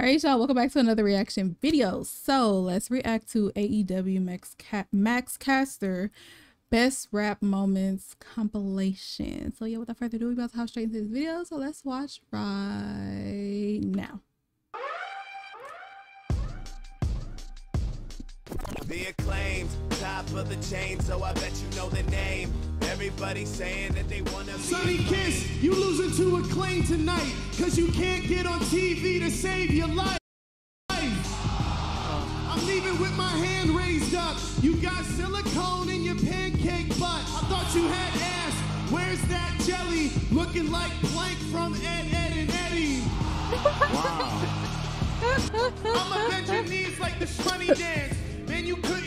All right, y'all, welcome back to another reaction video. So let's react to AEW Max, Ca Max Caster Best Rap Moments compilation. So yeah, without further ado, we're about to hop straight into this video. So let's watch right now. The acclaimed, top of the chain, so I bet you know the name. Everybody saying that they wanna be. Sonny Kiss, you losing to acclaim tonight, cause you can't get on TV to save your life. Uh, I'm leaving with my hand raised up. You got silicone in your pancake butt. I thought you had ass. Where's that jelly? Looking like Plank from Ed, Edd, and Eddy. Wow. I'ma bend your knees like the funny dance.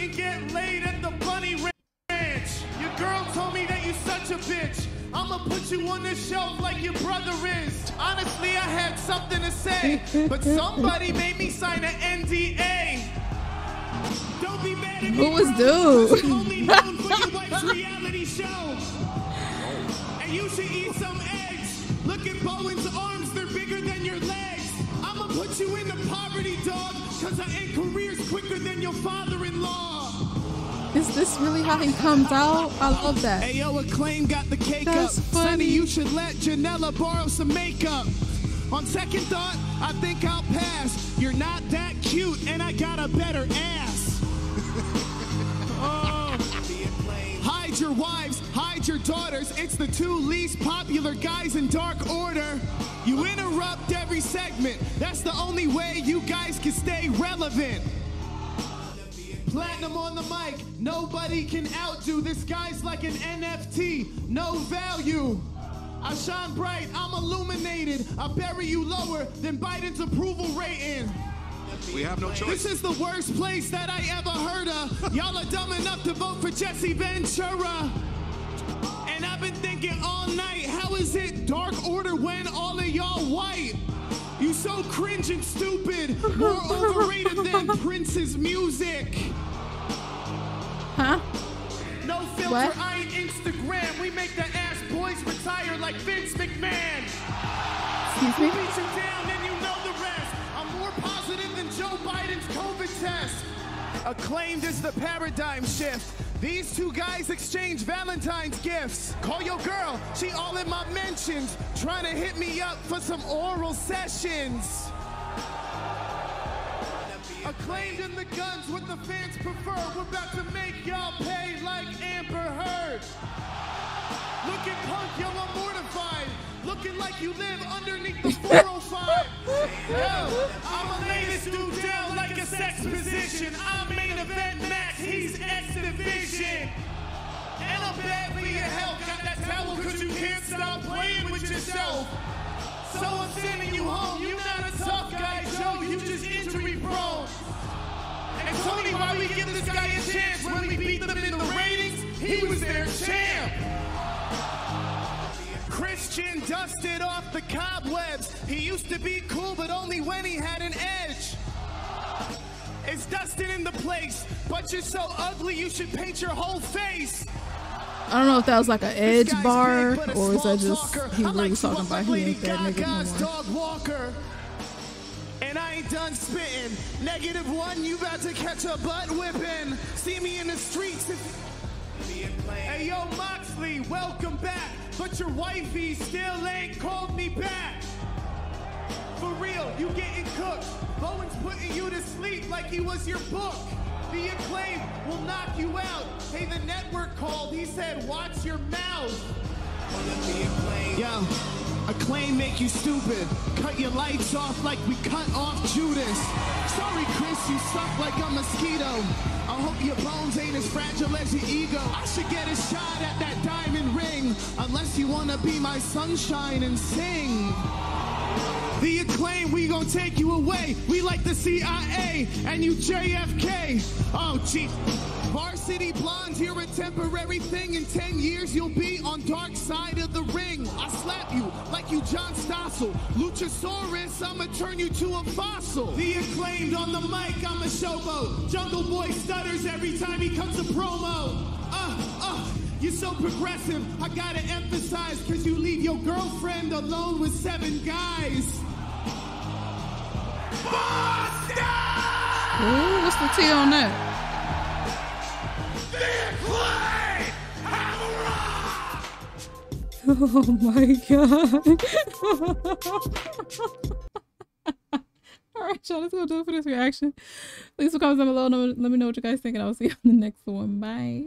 Couldn't get laid at the bunny ranch. Your girl told me that you such a bitch. I'ma put you on the shelf like your brother is. Honestly, I had something to say, but somebody made me sign an NDA. Don't be mad at me. Who was dude? only known for your wife's reality show. And you should eat some eggs. Look at Bowens' arms, they're bigger than your legs. I'ma put you into poverty, dog, cause I end careers quicker than your father-in-law. Is this really how he comes out? I love that. Hey yo, Acclaim got the cake That's up. funny. Sonny, you should let Janela borrow some makeup. On second thought, I think I'll pass. You're not that cute, and I got a better ass. oh. Hide your wives, hide your daughters. It's the two least popular guys in Dark Order. You interrupt every segment. That's the only way you guys can stay relevant. Platinum on the mic. Nobody can outdo. This guy's like an NFT. No value. I shine bright. I'm illuminated. I bury you lower than Biden's approval rating. We have no choice. This is the worst place that I ever heard of. Y'all are dumb enough to vote for Jesse Ventura. And I've been thinking all night, how is it Dark Order when all of y'all white? So cringe and stupid. More overrated than Prince's music. Huh? No filter, What? I ain't Instagram. We make the ass boys retire like Vince McMahon. Excuse me? Beat you down, then you know the rest. I'm more positive than Joe Biden's COVID test. Acclaimed is the paradigm shift. These two guys exchange Valentine's gifts. Call your girl, she all in my mentions, trying to hit me up for some oral sessions. Acclaimed in the Gunns, what the fans prefer. We're about to make y'all pay like Amber Heard. Looking punk, yo, I'm mortified. Looking like you live underneath the 405. Yo, I'ma lay this I'm bad for your health. Got that towel cause you can't stop playing with yourself. So I'm sending you home. You're not a tough guy, Joe. You just injury prone. And Tony, why we give this guy a chance when we beat them in the ratings? He was their champ. Christian dusted off the cobwebs. He used to be cool, but only when he had an edge. It's Dustin in the place, but you're so ugly you should paint your whole face. I don't know if that was like an edge bar big, or is that just talker. he really like talking about he ain't that nigga Gaga's no more. walker. And I ain't done spitting. Negative one, you about to catch a butt whipping. See me in the streets. Hey yo, Moxley, welcome back. But your wifey still ain't called me back. For real, you getting cooked. Bowens putting you to sleep like he was your book. The acclaim will knock you out. Hey, the network called. He said, watch your mouth. Yo, acclaim make you stupid. Cut your lights off like we cut off Judas. Sorry, Chris, you suck like a mosquito. I hope your bones ain't as fragile as your ego. I should get a shot at that diamond ring. Unless you wanna be my sunshine and sing. The acclaim, we gon' take you away. We like the CIA and you JFK. Oh, gee. Varsity Blonds, you're a temporary thing. In 10 years, you'll be on dark side of the ring. I slap you like you John Stossel. Luchasaurus, I'ma turn you to a fossil. The acclaimed on the mic, I'm a showboat. Jungle Boy stutters every time he comes to promo. So progressive. I gotta emphasize, cause you leave your girlfriend alone with seven guys. Ooh, what's the T on that? Oh my god. Alright, y'all, that's gonna do it for this reaction. Leave some comments down below. Let me know what you guys think, and I'll see you on the next one. Bye.